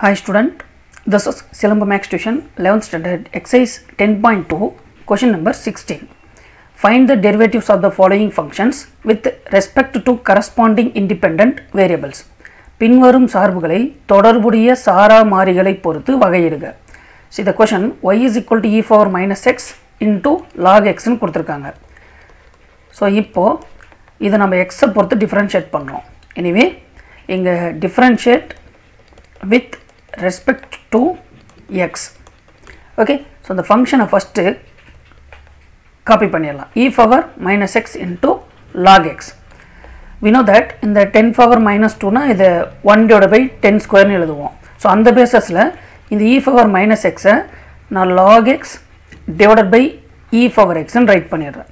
Hi student, this is Silamba Max Tuition 11th standard exercise 10.2 question number 16. Find the derivatives of the following functions with respect to corresponding independent variables. பின்வரும் சார்புகளை தொடர்புடைய சாரா மாறிகளை பொறுத்து வகையிடுக See the question y is equal to e power minus x into log x ன்னு கொடுத்துருக்காங்க so இப்போது இதை நம்ம எக்ஸை பொறுத்து டிஃப்ரென்ஷியேட் பண்ணுறோம் எனிவே இங்கே differentiate with respect to x okay so இந்த ஃபங்க்ஷனை ஃபஸ்ட்டு காப்பி பண்ணிடலாம். E power minus x into log x we know that இந்த டென் பவர் மைனஸ் டூனா இது ஒன் divided பை டென் ஸ்கொயர்னு எழுதுவோம். ஸோ அந்த பேசஸில் இந்த இ பவர் மைனஸ் எக்ஸை நான் log x divided by e power எக்ஸ்ன்னு ரைட் பண்ணிடுறேன்.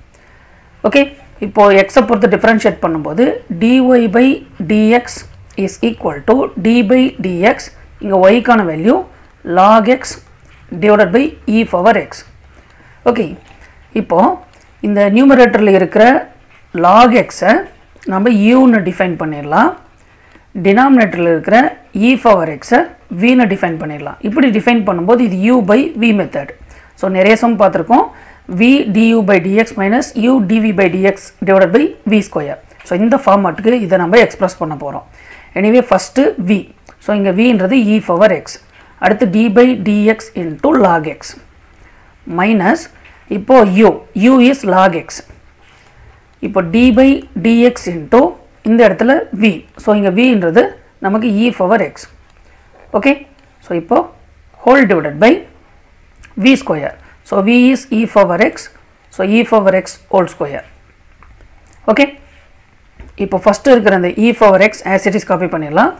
ஓகே இப்போது எக்ஸை பொறுத்து டிஃப்ரென்ஷியேட் பண்ணும்போது dy by dx is equal to d by dx இங்கே ஒய்க்கான value log x divided by e power x okay இப்போது இந்த நியூமரேட்டரில் இருக்கிற லாக் எக்ஸை நம்ம யூன்னு டிஃபைன் பண்ணிடலாம். டினாமினேட்டரில் இருக்கிற இ பவர் எக்ஸை வின்னு டிஃபைன் பண்ணிடலாம். இப்படி டிஃபைன் பண்ணும்போது இது u by v method so நிறைய சம் பார்த்துருக்கோம். V du by dx minus u dv by dx divided by v square so இந்த ஃபார்மேட்டுக்கு இதை நம்ம எக்ஸ்பிரஸ் பண்ண போகிறோம் எனிவே ஃபஸ்ட்டு வி ஸோ இங்கே வின்றது இ பவர் எக்ஸ் அடுத்து d by dx into log x minus இப்போது u u is log x இப்போ டி பை டிஎக்ஸ் இன்ட்டு இந்த இடத்துல வி ஸோ இங்கே வின்றது நமக்கு e power x okay so இப்போது whole divided by v square so v is e power x so e power x whole square okay இப்போ first இருக்கிற அந்த e power x as it is copy பண்ணிடலாம்.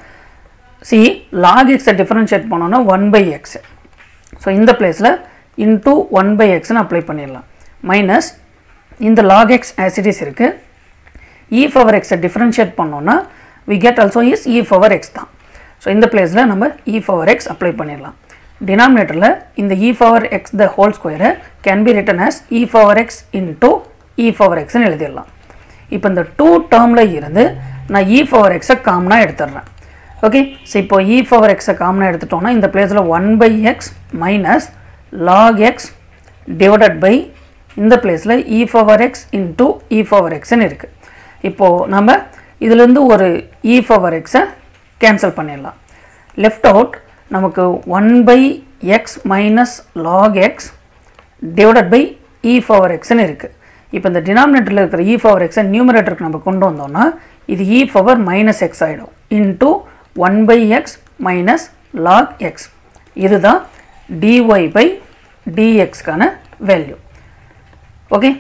See log எக்ஸை differentiate பண்ணோன்னா one by x so இந்த பிளேஸில் into one by எக்ஸ்னு apply பண்ணிடலாம். மைனஸ் இந்த log x as it is இருக்குது இ ஃபவர் எக்ஸை டிஃப்ரென்ஷியேட் பண்ணோன்னா we get also is e power x தான். ஸோ இந்த பிளேஸில் நம்ம இ ஃபவர் எக்ஸ் அப்ளை பண்ணிடலாம். டினாமினேட்டரில் இந்த e power x the whole ஸ்கொயரை can be written as e power x into e power எக்ஸ்னு எழுதிடலாம். இப்போ இந்த டூ டேர்மில் இருந்து நான் இ ஃபவர் எக்ஸை காமனாக எடுத்துடுறேன். ஓகே ஸோ இப்போ இ பவர் எக்ஸை காமனாக எடுத்துட்டோம்னா இந்த பிளேஸில் one by x minus log x divided by இந்த பிளேஸில் e e power X into e e power எக்ஸ்ன்னு இருக்குது இப்போது நம்ம இதுலேருந்து ஒரு இ பவர் எக்ஸை கேன்சல் பண்ணிடலாம். லெஃப்ட் அவுட் நமக்கு one by x minus log x divided by e power எக்ஸ்ன்னு இருக்குது இப்போ இந்த டினாமினேட்டரில் இருக்கிற இ பவர் எக்ஸை நியூமரேட்டருக்கு நம்ம கொண்டு வந்தோம்னா இது இ பவர் மைனஸ் எக்ஸ் ஆகிடும் into one by x minus log x இதுதான் டிஒய் பை டிஎக்ஸ்க்கான வேல்யூ ஓகே